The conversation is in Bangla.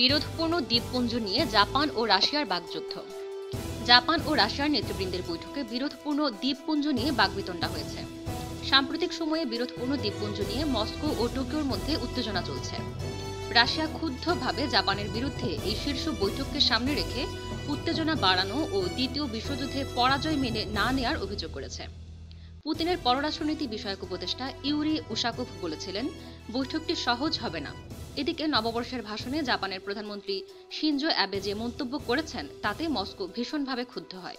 বিরোধপূর্ণ দ্বীপপুঞ্জ নিয়ে জাপান ও রাশিয়ার বাগযুদ্ধ জাপান ও রাশিয়ার নেতৃবৃন্দের বৈঠকে বিরোধপূর্ণ দ্বীপপুঞ্জ নিয়ে বাগবিতণ্ডা হয়েছে। সাম্প্রতিক সময়ে বিরোধপূর্ণ দ্বীপপুঞ্জ নিয়ে মস্কো ও টোকিওর মধ্যে উত্তেজনা চলছে। রাশিয়া ক্ষুব্ধভাবে জাপানের বিরুদ্ধে এই শীর্ষ বৈঠককে সামনে রেখে উত্তেজনা বাড়ানো ও দ্বিতীয় বিশ্বযুদ্ধে পরাজয় মেনে না নেয়ার অভিযোগ করেছে। পুতিনের পররাষ্ট্রনীতি বিষয়ক উপদেষ্টা ইউরি উশাকোভ বলেছিলেন, বৈঠকটি সহজ হবে না। এদিকে নববর্ষের ভাষণে জাপানের প্রধানমন্ত্রী শিনজো অ্যাবে যে মন্তব্য করেছেন, তাতে মস্কো ভীষণভাবে ক্ষুব্ধ হয়।